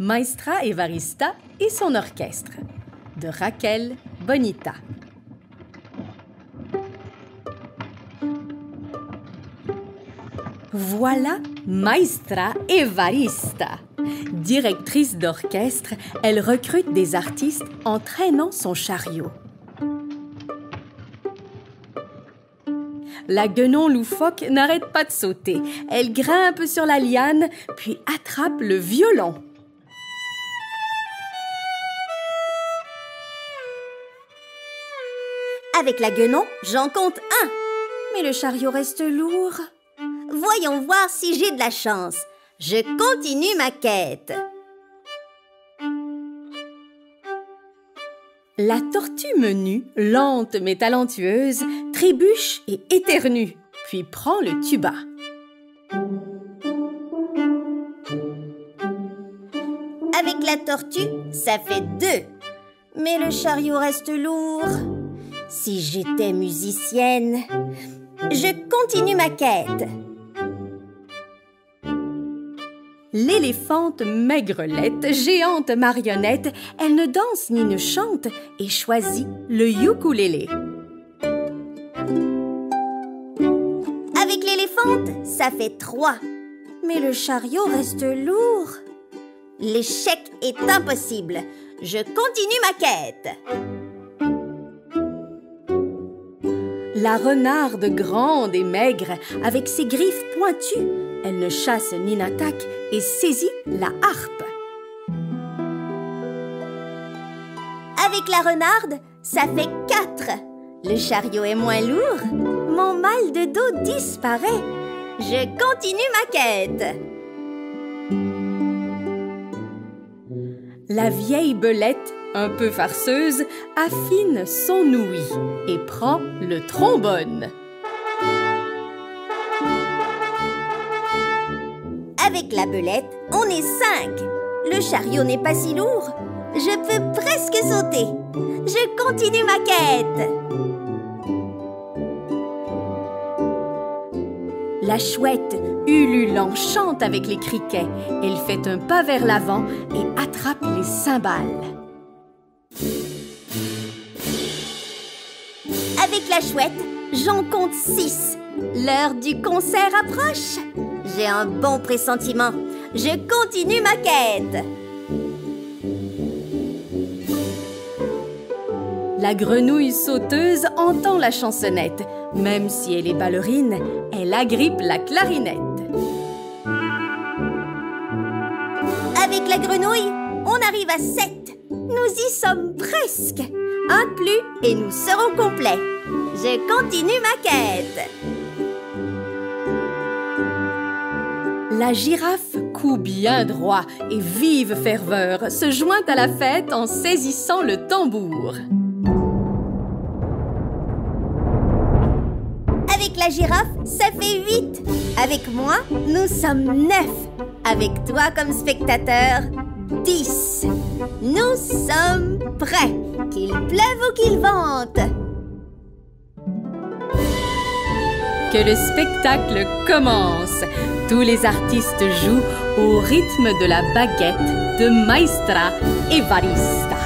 Maestra Evarista et son orchestre de Raquel Bonita. Voilà Maestra Evarista. Directrice d'orchestre, elle recrute des artistes en traînant son chariot. La guenon loufoque n'arrête pas de sauter. Elle grimpe sur la liane, puis attrape le violon. Avec la guenon, j'en compte un. Mais le chariot reste lourd. Voyons voir si j'ai de la chance. Je continue ma quête. La tortue menue, lente mais talentueuse, trébuche et éternue, puis prend le tuba. Avec la tortue, ça fait deux. Mais le chariot reste lourd. Si j'étais musicienne, je continue ma quête. L'éléphante maigrelette, géante marionnette, elle ne danse ni ne chante et choisit le ukulélé. Avec l'éléphante, ça fait trois. Mais le chariot reste lourd. L'échec est impossible. Je continue ma quête. La renarde grande et maigre, avec ses griffes pointues, elle ne chasse ni n'attaque et saisit la harpe. Avec la renarde, ça fait quatre. Le chariot est moins lourd. Mon mal de dos disparaît. Je continue ma quête. La vieille belette, un peu farceuse, affine son ouïe et prend le trombone. Avec la belette, on est cinq. Le chariot n'est pas si lourd. Je peux presque sauter. Je continue ma quête. La chouette ululant chante avec les criquets. Elle fait un pas vers l'avant et attrape les cymbales. Avec la chouette, j'en compte six. L'heure du concert approche. J'ai un bon pressentiment. Je continue ma quête. La grenouille sauteuse entend la chansonnette. Même si elle est ballerine, elle agrippe la clarinette. Avec la grenouille, on arrive à sept. Nous y sommes presque. Un plus et nous serons complets. Je continue ma quête. La girafe, cou bien droit et vive ferveur, se joint à la fête en saisissant le tambour. Avec la girafe, ça fait huit. Avec moi, nous sommes neuf. Avec toi comme spectateur, dix. Nous sommes prêts, qu'il pleuve ou qu'il vente. Que le spectacle commence. Tous les artistes jouent au rythme de la baguette de Maestra Evarista.